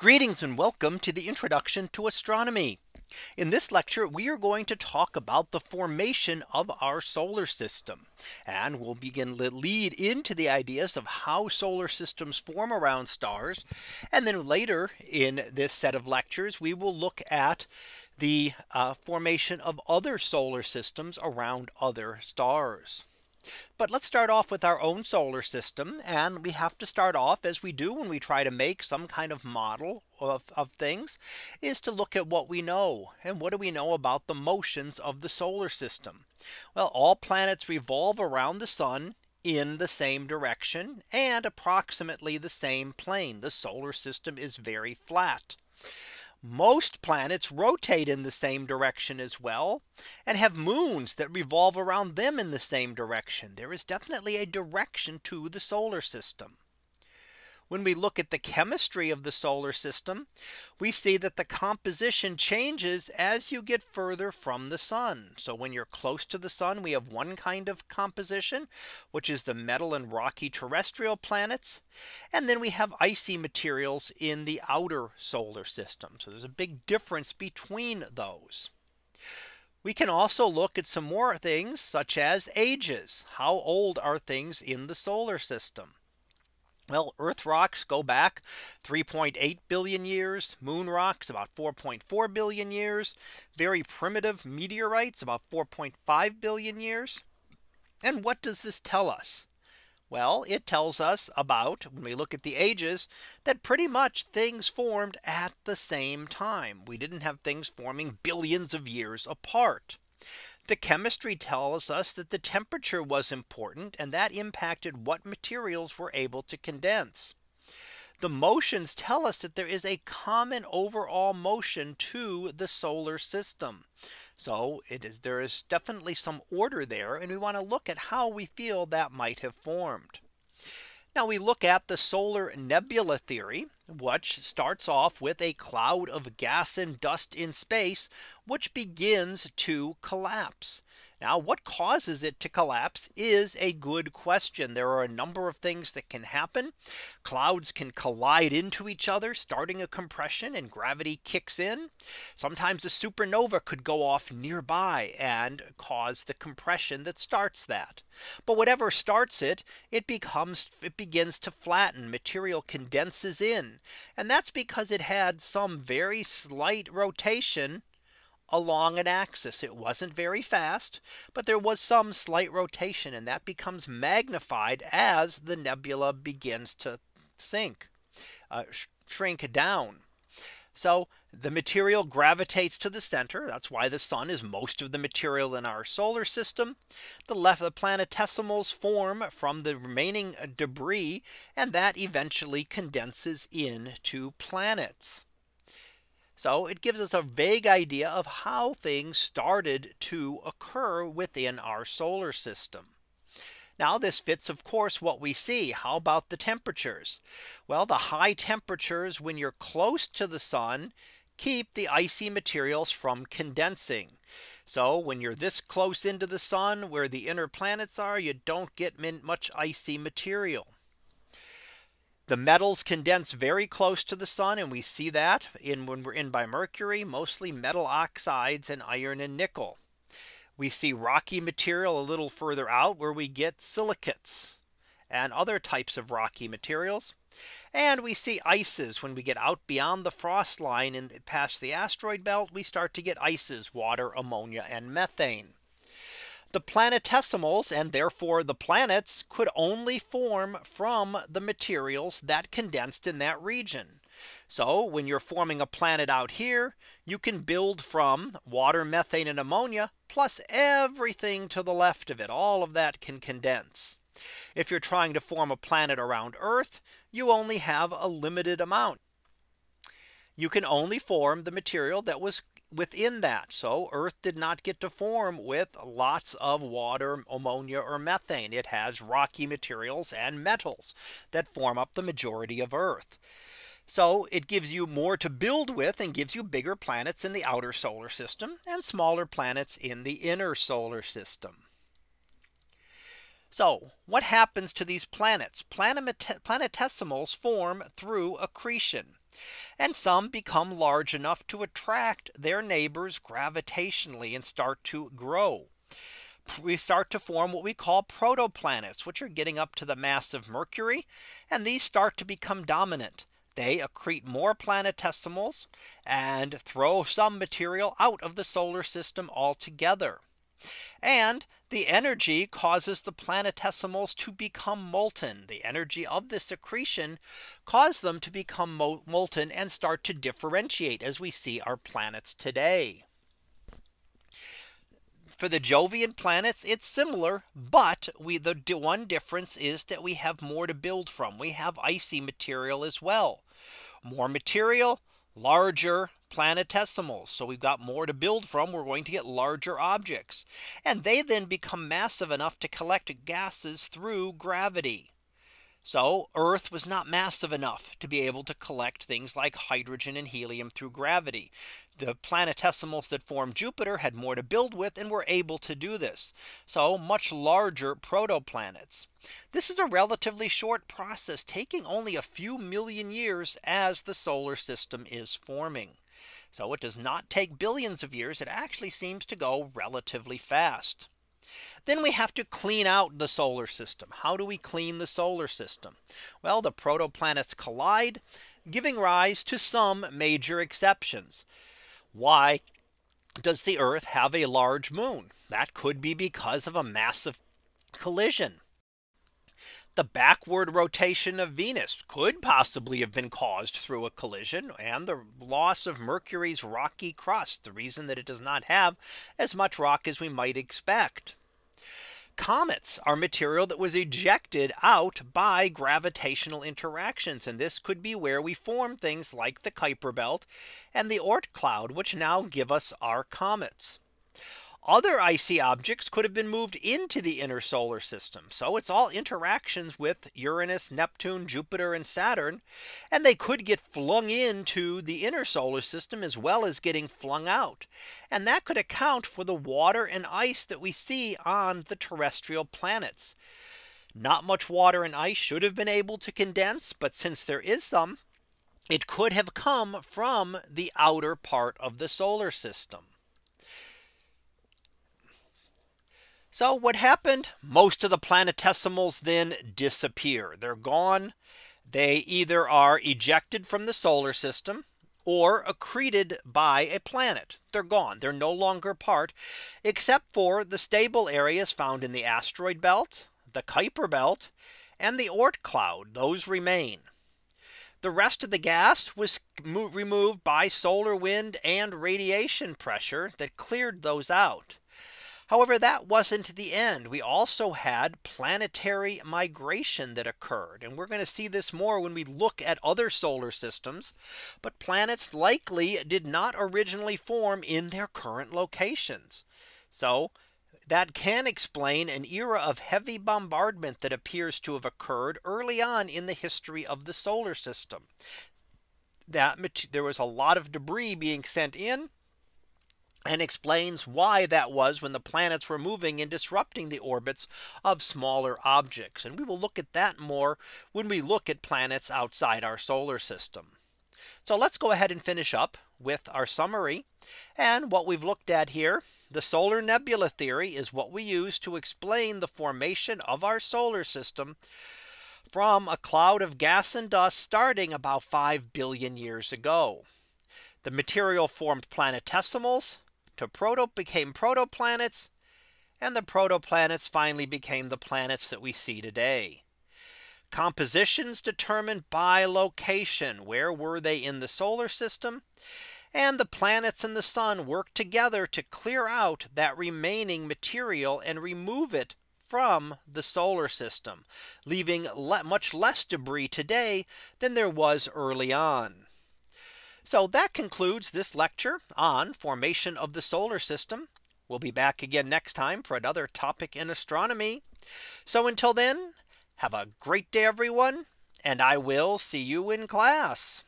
Greetings and welcome to the introduction to astronomy. In this lecture, we are going to talk about the formation of our solar system. And we'll begin to lead into the ideas of how solar systems form around stars. And then later in this set of lectures, we will look at the uh, formation of other solar systems around other stars. But let's start off with our own solar system. And we have to start off as we do when we try to make some kind of model of, of, things is to look at what we know. And what do we know about the motions of the solar system? Well, all planets revolve around the sun in the same direction and approximately the same plane. The solar system is very flat. Most planets rotate in the same direction as well and have moons that revolve around them in the same direction. There is definitely a direction to the solar system. When we look at the chemistry of the solar system, we see that the composition changes as you get further from the sun. So when you're close to the sun, we have one kind of composition, which is the metal and rocky terrestrial planets. And then we have icy materials in the outer solar system. So there's a big difference between those. We can also look at some more things such as ages. How old are things in the solar system? Well, Earth rocks go back 3.8 billion years, moon rocks about 4.4 billion years, very primitive meteorites about 4.5 billion years. And what does this tell us? Well, it tells us about when we look at the ages that pretty much things formed at the same time. We didn't have things forming billions of years apart. The chemistry tells us that the temperature was important and that impacted what materials were able to condense. The motions tell us that there is a common overall motion to the solar system. So it is there is definitely some order there and we want to look at how we feel that might have formed. Now we look at the solar nebula theory, which starts off with a cloud of gas and dust in space, which begins to collapse. Now what causes it to collapse is a good question. There are a number of things that can happen. Clouds can collide into each other starting a compression and gravity kicks in. Sometimes a supernova could go off nearby and cause the compression that starts that. But whatever starts it, it becomes it begins to flatten material condenses in. And that's because it had some very slight rotation along an axis. It wasn't very fast, but there was some slight rotation and that becomes magnified as the nebula begins to sink, uh, shrink down. So the material gravitates to the center. That's why the sun is most of the material in our solar system. The left of the planetesimals form from the remaining debris and that eventually condenses into planets. So it gives us a vague idea of how things started to occur within our solar system. Now this fits of course what we see. How about the temperatures? Well, the high temperatures when you're close to the sun keep the icy materials from condensing. So when you're this close into the sun where the inner planets are, you don't get much icy material. The metals condense very close to the sun and we see that in when we're in by Mercury, mostly metal oxides and iron and nickel. We see rocky material a little further out where we get silicates and other types of rocky materials. And we see ices when we get out beyond the frost line and past the asteroid belt, we start to get ices, water, ammonia and methane. The planetesimals and therefore the planets could only form from the materials that condensed in that region. So when you're forming a planet out here, you can build from water, methane and ammonia plus everything to the left of it. All of that can condense. If you're trying to form a planet around Earth, you only have a limited amount. You can only form the material that was within that. So Earth did not get to form with lots of water, ammonia or methane. It has rocky materials and metals that form up the majority of Earth. So it gives you more to build with and gives you bigger planets in the outer solar system and smaller planets in the inner solar system. So what happens to these planets? Planetesimals form through accretion. And some become large enough to attract their neighbors gravitationally and start to grow. We start to form what we call protoplanets, which are getting up to the mass of Mercury. And these start to become dominant. They accrete more planetesimals and throw some material out of the solar system altogether. And the energy causes the planetesimals to become molten. The energy of the accretion cause them to become molten and start to differentiate as we see our planets today. For the Jovian planets, it's similar, but we the one difference is that we have more to build from. We have icy material as well. More material, larger planetesimals. So we've got more to build from. We're going to get larger objects. And they then become massive enough to collect gases through gravity. So Earth was not massive enough to be able to collect things like hydrogen and helium through gravity. The planetesimals that formed Jupiter had more to build with and were able to do this. So much larger protoplanets. This is a relatively short process taking only a few million years as the solar system is forming. So it does not take billions of years. It actually seems to go relatively fast. Then we have to clean out the solar system. How do we clean the solar system? Well, the protoplanets collide, giving rise to some major exceptions. Why does the Earth have a large moon? That could be because of a massive collision. The backward rotation of Venus could possibly have been caused through a collision and the loss of Mercury's rocky crust. The reason that it does not have as much rock as we might expect. Comets are material that was ejected out by gravitational interactions. And this could be where we form things like the Kuiper belt and the Oort cloud, which now give us our comets. Other icy objects could have been moved into the inner solar system. So it's all interactions with Uranus, Neptune, Jupiter and Saturn. And they could get flung into the inner solar system as well as getting flung out. And that could account for the water and ice that we see on the terrestrial planets. Not much water and ice should have been able to condense. But since there is some, it could have come from the outer part of the solar system. So what happened? Most of the planetesimals then disappear. They're gone. They either are ejected from the solar system or accreted by a planet. They're gone. They're no longer part except for the stable areas found in the asteroid belt, the Kuiper belt, and the Oort cloud. Those remain. The rest of the gas was removed by solar wind and radiation pressure that cleared those out. However, that wasn't the end. We also had planetary migration that occurred. And we're going to see this more when we look at other solar systems. But planets likely did not originally form in their current locations. So that can explain an era of heavy bombardment that appears to have occurred early on in the history of the solar system. That there was a lot of debris being sent in and explains why that was when the planets were moving and disrupting the orbits of smaller objects. And we will look at that more when we look at planets outside our solar system. So let's go ahead and finish up with our summary. And what we've looked at here, the solar nebula theory is what we use to explain the formation of our solar system from a cloud of gas and dust starting about 5 billion years ago. The material formed planetesimals, to proto became protoplanets and the protoplanets finally became the planets that we see today. Compositions determined by location. Where were they in the solar system? And the planets and the sun work together to clear out that remaining material and remove it from the solar system, leaving le much less debris today than there was early on. So that concludes this lecture on formation of the solar system. We'll be back again next time for another topic in astronomy. So until then, have a great day, everyone, and I will see you in class.